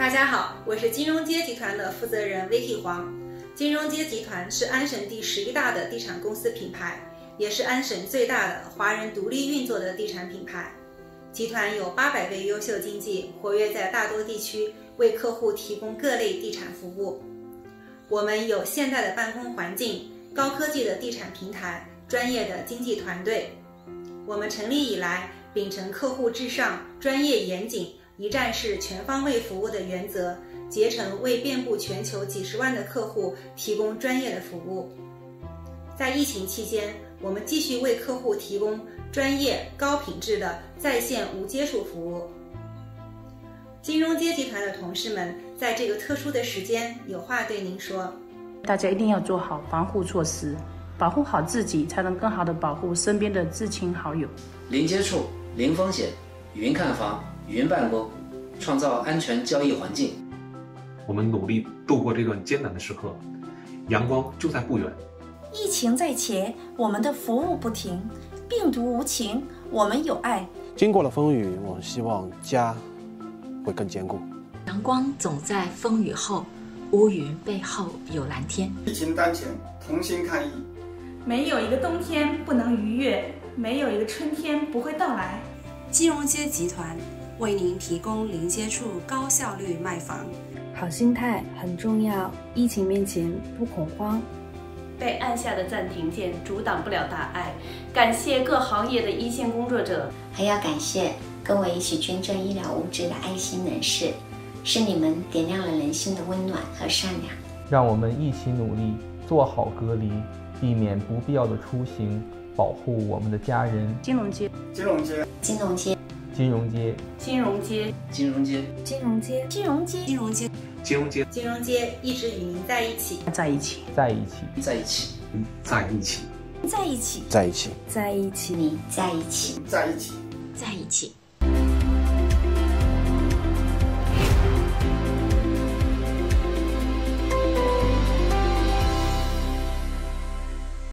大家好，我是金融街集团的负责人 Vicky 黄。金融街集团是安省第十一大的地产公司品牌，也是安省最大的华人独立运作的地产品牌。集团有八百位优秀经纪，活跃在大多地区，为客户提供各类地产服务。我们有现代的办公环境、高科技的地产平台、专业的经纪团队。我们成立以来，秉承客户至上、专业严谨、一站式全方位服务的原则，竭诚为遍布全球几十万的客户提供专业的服务。在疫情期间，我们继续为客户提供专业、高品质的在线无接触服务。金融街集团的同事们在这个特殊的时间有话对您说：大家一定要做好防护措施，保护好自己，才能更好的保护身边的至亲好友。零接触、零风险，云看房、云办公，创造安全交易环境。我们努力度过这段艰难的时刻，阳光就在不远。疫情在前，我们的服务不停；病毒无情，我们有爱。经过了风雨，我们希望家会更坚固。阳光总在风雨后，乌云背后有蓝天。疫情当前，同心抗疫。没有一个冬天不能逾越，没有一个春天不会到来。金融街集团为您提供零接触、高效率卖房。好心态很重要，疫情面前不恐慌。被按下的暂停键阻挡不了大爱。感谢各行业的一线工作者，还要感谢跟我一起捐赠医疗物资的爱心人士，是你们点亮了人心的温暖和善良。让我们一起努力，做好隔离，避免不必要的出行，保护我们的家人。金融街，金融街，金融街，金融街，金融街，金融街，金融街，金融街，金融街。金融街，金融街。一直与您在一起，在一起，在一起，在一起，在一起，在一起，在一起，在一起，在一起，你在一起，在一起，在一起。